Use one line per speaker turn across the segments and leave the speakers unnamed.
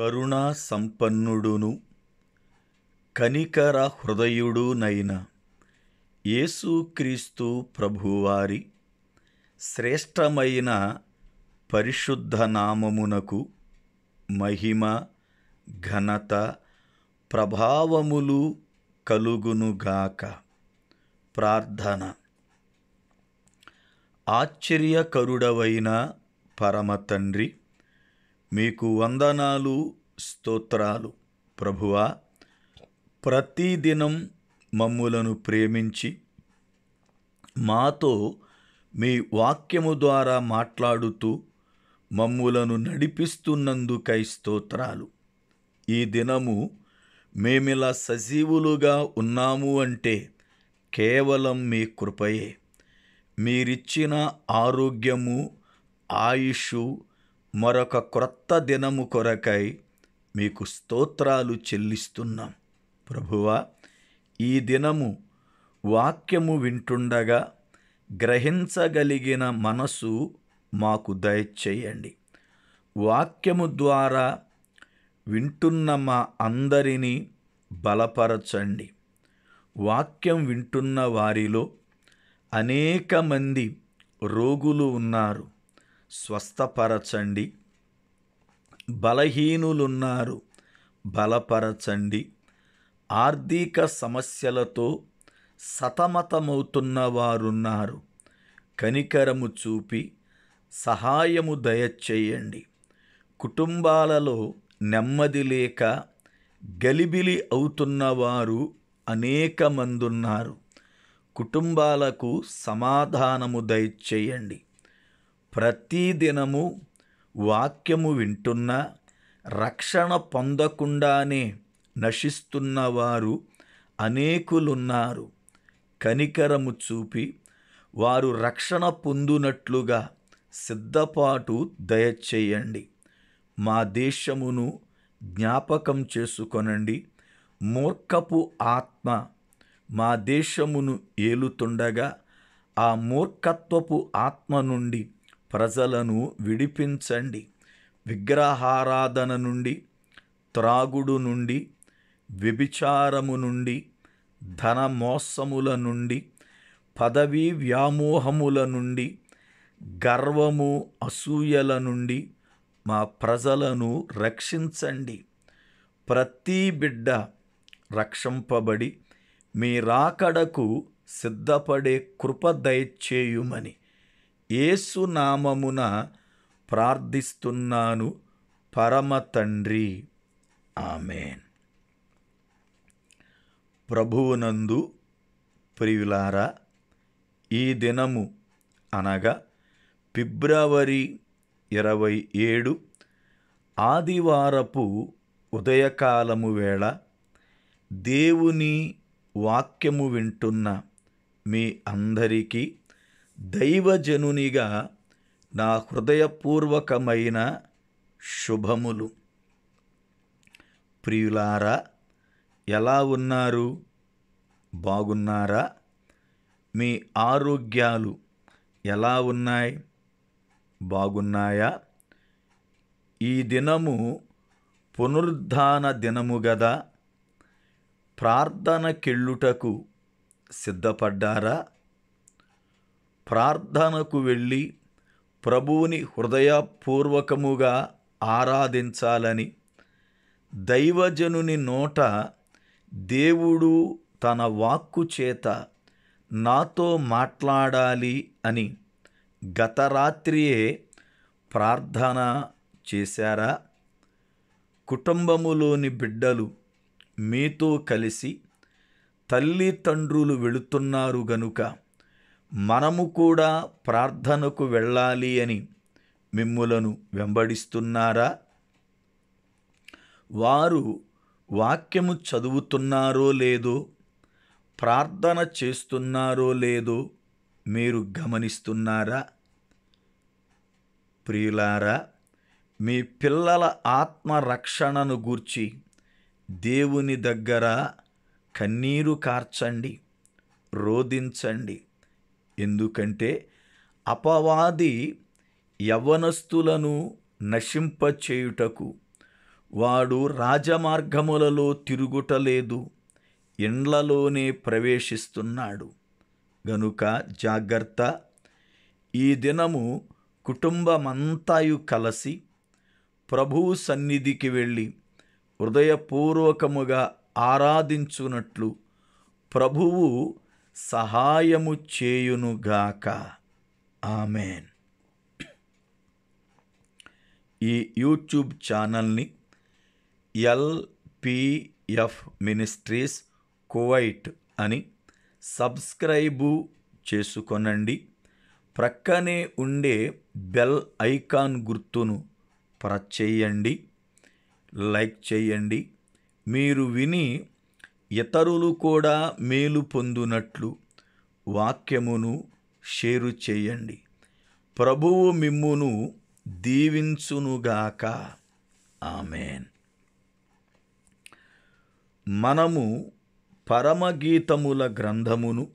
కరుణా సంపన్నుడును కనికర హృదయుడునైన యేసుక్రీస్తు ప్రభువారి శ్రేష్టమైన పరిశుద్ధ నామమునకు మహిమ ఘనత ప్రభావములు కలుగునుగాక ప్రార్థన. ఆశ్చర్యకరుడవైన పరమతండ్రి మీకు వందనాలు స్తోత్రాలు. ప్రభువా ప్రతిదినం మమ్ములను ప్రేమించి మాతో మీ వాక్యము ద్వారా మాట్లాడుతూ మమ్ములను నడిపిస్తున్నందుకై స్తోత్రాలు. ఈ దినము మేమిలా సజీవులుగా ఉన్నాము అంటే కేవలం మీ కృపయే. మీరిచ్చిన ఆరోగ్యము ఆయుషు మరొక క్రొత్త దినము కొరకై మీకు స్తోత్రాలు చెల్లిస్తున్నాం. ప్రభువా ఈ దినము వాక్యము వింటుండగా గ్రహించగలిగిన మనసు మాకు దయచేయండి. వాక్యము ద్వారా వింటున్న మా అందరినీ బలపరచండి. వాక్యం వింటున్న వారిలో అనేక మంది రోగులు ఉన్నారు. స్వస్థపరచండి. బలహీనులున్నారు బలపరచండి. ఆర్థిక సమస్యలతో సతమతమవుతున్న వారున్నారు కనికరము చూపి సహాయము దయచేయండి. కుటుంబాలలో నెమ్మది లేక గలిబిలి అవుతున్నవారు అనేక మందున్నారు కుటుంబాలకు సమాధానము దయచేయండి. ప్రతిదినము వాక్యము వింటున్న రక్షణ పొందకుండానే నశిస్తున్నవారు అనేకులున్నారు. కనికరము చూపి వారు రక్షణ పొందునట్లుగా సిద్ధపాటు దయచేయండి. మా దేశమును జ్ఞాపకం చేసుకొనండి. మూర్ఖపు ఆత్మ మా దేశమును ఏలుతుండగా ఆ మూర్ఖత్వపు ఆత్మ నుండి ప్రజలను విడిపించండి. విగ్రహారాధన నుండి త్రాగుడు నుండి వ్యభిచారము నుండి ధన మోసముల నుండి పదవీ వ్యామోహముల నుండి గర్వము అసూయల నుండి మా ప్రజలను రక్షించండి. ప్రతి బిడ్డ రక్షింపబడి మీ రాకడకు సిద్ధపడే కృప దయచేయుమని. ఏసునామమున ప్రార్థిస్తున్నాను పరమ తండ్రి. ఆమెన్. ప్రభువునందు ప్రియులారా ఈ దినము అనగా ఫిబ్రవరి ఇరవై ఏడు ఆదివారపు ఉదయకాలము వేళ దేవుని వాక్యము వింటున్న మీ అందరికీ దైవజనునిగా నా హృదయపూర్వకమైన శుభములు. ప్రియులారా ఎలా ఉన్నారు? బాగున్నారా? మీ ఆరోగ్యాలు ఎలా ఉన్నాయి? బాగున్నాయా? ఈ దినము పునరుద్ధాన దినము గదా. ప్రార్థనకెళ్ళుటకు సిద్ధపడ్డారా? ప్రార్థనకు వెళ్ళి ప్రభువుని హృదయపూర్వకముగా ఆరాధించాలని దైవజనుని నోట దేవుడు తన వాక్కు చేత నాతో మాట్లాడాలి అని గత రాత్రియే ప్రార్థన చేశారా? కుటుంబములోని బిడ్డలు మీతో కలిసి తల్లిదండ్రులు వెళుతున్నారు గనుక మనము కూడా ప్రార్థనకు వెళ్ళాలి అని మిమ్ములను వెంబడిస్తున్నారా? వారు వాక్యము చదువుతున్నారో లేదో ప్రార్థన చేస్తున్నారో లేదో మీరు గమనిస్తున్నారా? ప్రియులారా మీ పిల్లల ఆత్మరక్షణను గూర్చి దేవుని దగ్గర కన్నీరు కార్చండి రోదించండి ఎందుకంటే అపవాది యవనస్తులను నశింపచేయుటకు వాడు రాజమార్గములలో తిరుగుటలేదు ఇండ్లలోనే ప్రవేశిస్తున్నాడు. గనుక జాగ్రత్త. ఈ దినము కుటుంబమంతాయు కలిసి ప్రభువు సన్నిధికి వెళ్ళి హృదయపూర్వకముగా ఆరాధించునట్లు ప్రభువు సహాయము చేయునుగాక. ఆమెన్. ఈ యూట్యూబ్ ఛానల్ని ఎల్పిఎఫ్ మినిస్ట్రీస్ కువైట్ అని సబ్స్క్రైబు చేసుకొనండి. ప్రక్కనే ఉండే బెల్ ఐకాన్ గుర్తును ప్రెస్ చేయండి. లైక్ చేయండి. మీరు విని ఇతరులు కూడా మేలు పొందునట్లు వాక్యమును షేరు చేయండి. ప్రభువు మిమ్మును దీవించునుగాక. ఆమెన్. మనము పరమగీతముల గ్రంథమును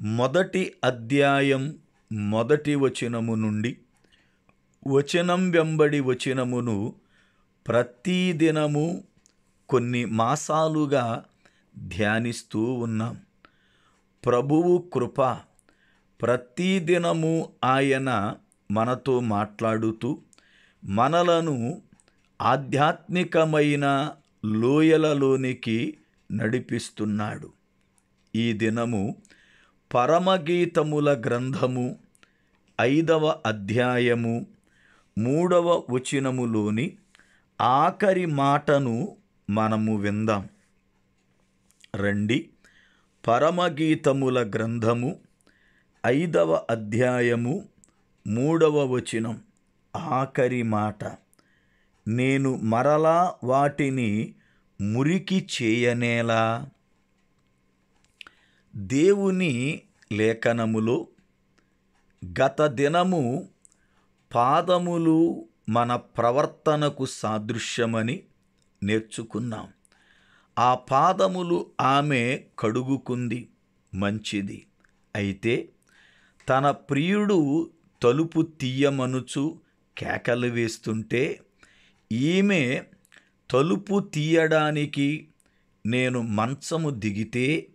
మొదటి అధ్యాయం మొదటి వచనము నుండి వచనం వెంబడి వచనమును ప్రతిదినము కొన్ని మాసాలుగా ధ్యానిస్తూ ఉన్నాం. ప్రభువు కృప ప్రతిదినము ఆయన మనతో మాట్లాడుతూ మనలను ఆధ్యాత్మికమైన లోయలలోనికి నడిపిస్తున్నాడు. ఈ దినము పరమగీతముల గ్రంథము ఐదవ అధ్యాయము మూడవ వచనములోని ఆఖరి మాటను మనము విందాం. రండి. పరమగీతముల గ్రంథము ఐదవ అధ్యాయము మూడవ వచనం. ఆఖరి మాట. నేను మరలా వాటిని మురికి చేయనేలా? దేవుని లేఖనములో గత దినము పాదములు మన ప్రవర్తనకు సాదృశ్యమని నేర్చుకున్నాం. ఆ పాదములు ఆమె కడుగుకుంది మంచిది. అయితే తన ప్రియుడు తలుపు తీయమనుచు కేకలు వేస్తుంటే ఈమె తలుపు తీయడానికి నేను మంచము దిగితే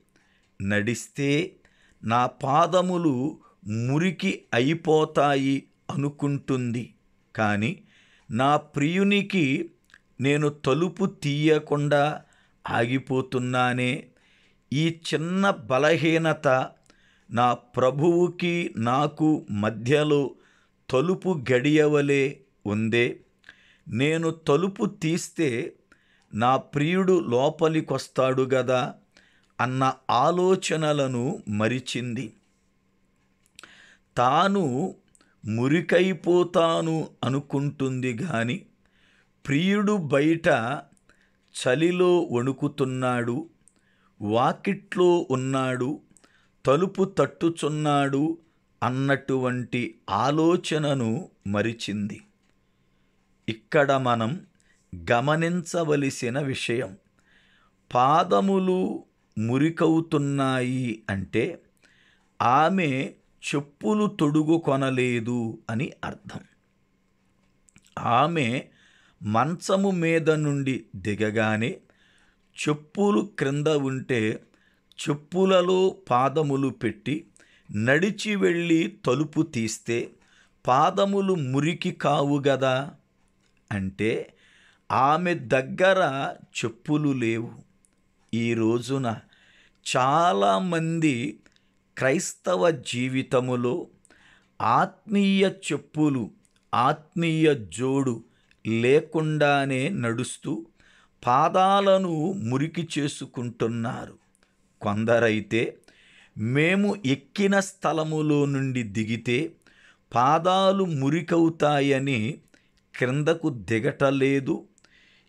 నడిస్తే నా పాదములు మురికి అయిపోతాయి అనుకుంటుంది. కానీ నా ప్రియునికి నేను తలుపు తీయకుండా ఆగిపోతున్నానే. ఈ చిన్న బలహీనత నా ప్రభువుకి నాకు మధ్యలో తలుపు గడియవలే ఉందే. నేను తలుపు తీస్తే నా ప్రియుడు లోపలికొస్తాడు గదా అన్న ఆలోచనలను మరిచింది. తాను మురికైపోతాను అనుకుంటుంది గాని ప్రియుడు బయట చలిలో వణుకుతున్నాడు వాకిట్లో ఉన్నాడు తలుపు తట్టుచున్నాడు అన్నటువంటి ఆలోచనను మరిచింది. ఇక్కడ మనం గమనించవలసిన విషయం పాదములు మురికవుతున్నాయి అంటే ఆమె చెప్పులు తొడుగు కొనలేదు అని అర్థం. ఆమె మంచము మీద నుండి దిగగానే చెప్పులు క్రింద ఉంటే చెప్పులలో పాదములు పెట్టి నడిచి వెళ్ళి తలుపు తీస్తే పాదములు మురికి కావు గదా? అంటే ఆమె దగ్గర చెప్పులు లేవు. ఈ రోజున చాలామంది క్రైస్తవ జీవితములో ఆత్మీయ చెప్పులు ఆత్మీయ జోడు లేకుండానే నడుస్తూ పాదాలను మురికి చేసుకుంటున్నారు. కొందరైతే మేము ఎక్కిన స్థలములో నుండి దిగితే పాదాలు మురికవుతాయని క్రిందకు దిగటలేదు.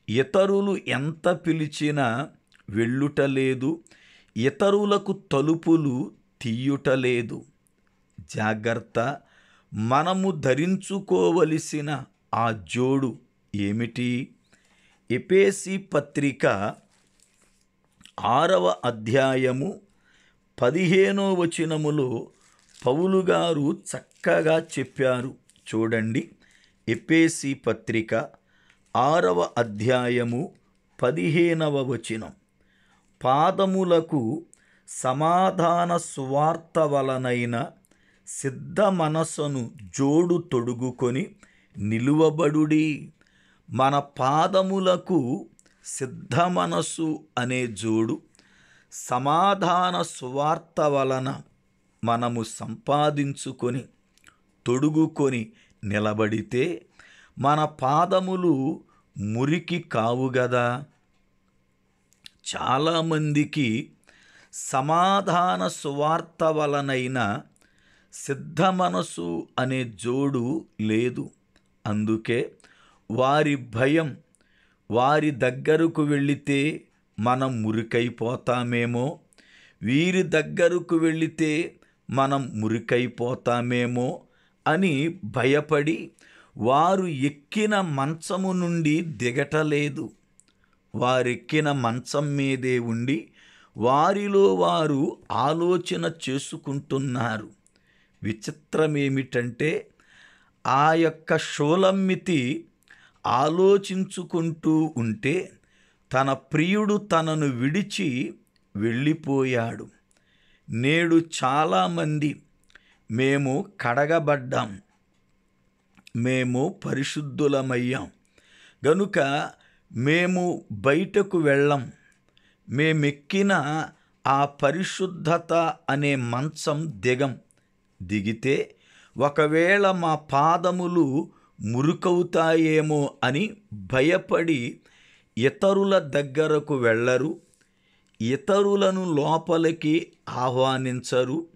ఇతరులు ఎంత పిలిచినా వెళ్ళుటలేదు. ఇతరులకు తలుపులు తీయుటలేదు. జాగ్రత్త మనము ధరించుకోవలసిన ఆ జోడు ఏమిటి? ఎపేసి పత్రిక ఆరవ అధ్యాయము పదిహేనో వచనములో పౌలు గారు చక్కగా చెప్పారు. చూడండి. ఎపేసి పత్రిక ఆరవ అధ్యాయము పదిహేనవ వచనం. పాదములకు సమాధాన సువార్త వలనైన సిద్ధ మనస్సును జోడు తొడుగుకొని నిలువబడుడి. మన పాదములకు సిద్ధ మనస్సు అనే జోడు సమాధాన సువార్త వలన మనము సంపాదించుకొని తొడుగుకొని నిలబడితే మన పాదములు మురికి కావు గదా. చాలామందికి సమాధాన సువార్త వలనైన సిద్ధ మనసు అనే జోడు లేదు. అందుకే వారి భయం వారి దగ్గరకు వెళితే మనం మురికైపోతామేమో? వీరి దగ్గరకు వెళితే మనం మురికైపోతామేమో? అని భయపడి వారు ఎక్కిన మంచము నుండి దిగటలేదు. వారెక్కిన మంచం మీదే ఉండి వారిలో వారు ఆలోచన చేసుకుంటున్నారు. విచిత్రమేమిటంటే ఆ యొక్క షోలమ్మితి ఆలోచించుకుంటూ ఉంటే తన ప్రియుడు తనను విడిచి వెళ్ళిపోయాడు. నేడు చాలామంది మేము కడగబడ్డాం. మేము పరిశుద్ధులమయ్యాం. గనుక మేము బయటకు వెళ్ళం. మేమెక్కిన ఆ పరిశుద్ధత అనే మంచం దిగం. దిగితే ఒకవేళ మా పాదములు మురుకవుతాయేమో అని భయపడి ఇతరుల దగ్గరకు వెళ్ళరు ఇతరులను లోపలికి ఆహ్వానించరు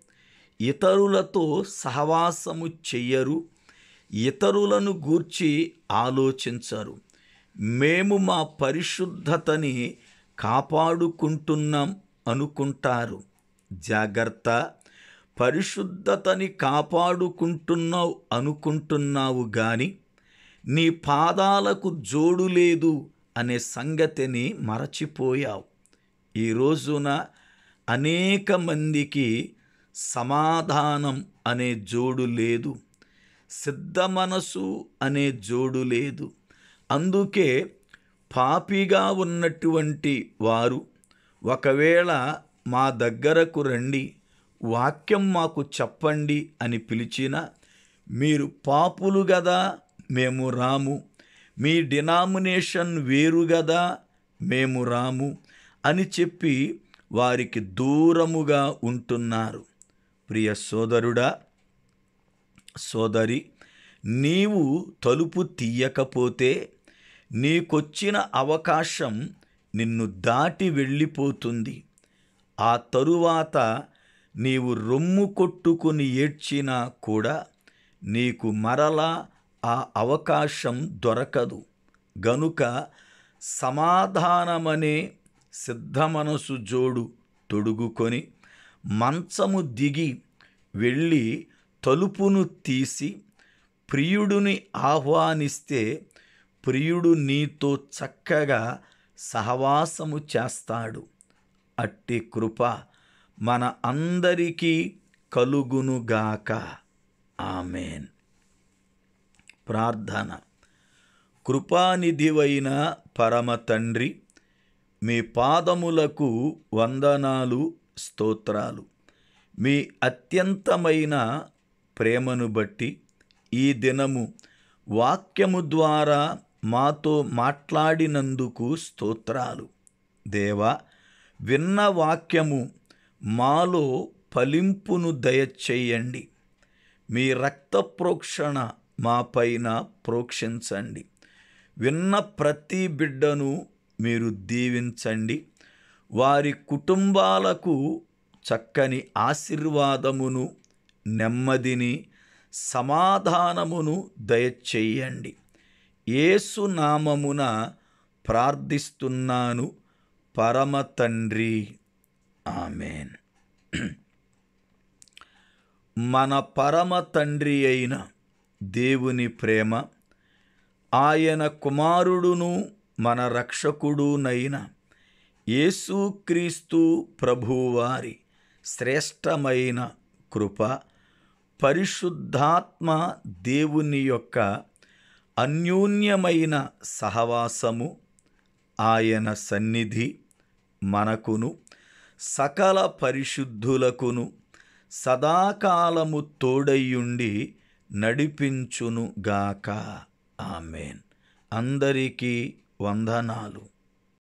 ఇతరులతో సహవాసము చెయ్యరు ఇతరులను గూర్చి ఆలోచించరు. మేము మా పరిశుద్ధతని కాపాడుకుంటున్నాం అనుకుంటారు. జాగ్రత్త. పరిశుద్ధతని కాపాడుకుంటున్నావు అనుకుంటున్నావు గాని నీ పాదాలకు జోడు లేదు అనే సంగతిని మరచిపోయావు. ఈ రోజున అనేక మందికి సమాధానం అనే జోడు లేదు సిద్ధ మనసు అనే జోడు లేదు. అందుకే పాపిగా ఉన్నటువంటి వారు ఒకవేళ మా దగ్గరకు రండి వాక్యం మాకు చెప్పండి అని పిలిచిన మీరు పాపులు గదా మేము రాము. మీ డినామినేషన్ వేరు గదా మేము రాము అని చెప్పి వారికి దూరముగా ఉంటున్నారు. ప్రియ సోదరుడా సోదరి నీవు తలుపు తీయకపోతే నీకొచ్చిన అవకాశం నిన్ను దాటి వెళ్ళిపోతుంది. ఆ తరువాత నీవు రొమ్ము కొట్టుకుని ఏడ్చినా కూడా నీకు మరలా ఆ అవకాశం దొరకదు. గనుక సమాధానమనే సిద్ధ మనసు జోడు తొడుగుకొని మంచము దిగి వెళ్ళి తలుపును తీసి ప్రియుడిని ఆహ్వానిస్తే ప్రియుడు నీతో చక్కగా సహవాసము చేస్తాడు. అట్టి కృప మన అందరికీ కలుగునుగాక. ఆమెన్. ప్రార్థన. కృపానిధివైన పరమ తండ్రి మీ పాదములకు వందనాలు స్తోత్రాలు. మీ అత్యంతమైన ప్రేమను బట్టి ఈ దినము వాక్యము ద్వారా మాతో మాట్లాడినందుకు స్తోత్రాలు. దేవా విన్న వాక్యము మాలో ఫలింపును దయచేయండి. మీ రక్త ప్రోక్షణ మాపైన ప్రోక్షించండి. విన్న ప్రతి బిడ్డను మీరు దీవించండి. వారి కుటుంబాలకు చక్కని ఆశీర్వాదమును నెమ్మదిని సమాధానమును దయచేయండి. ఏసు నామమున ప్రార్థిస్తున్నాను. పరమ తండ్రి. ఆమెన్. మన పరమ తండ్రి అయిన దేవుని ప్రేమ ఆయన కుమారుడును మన రక్షకుడునైన యేసుక్రీస్తు ప్రభువారి శ్రేష్టమైన కృప పరిశుద్ధాత్మ దేవుని యొక్క అన్యోన్యమైన సహవాసము ఆయన సన్నిధి మనకును సకల పరిశుద్ధులకును సదాకాలము తోడయ్యుండి నడిపించునుగాక. ఆమెన్. అందరికీ వందనాలు.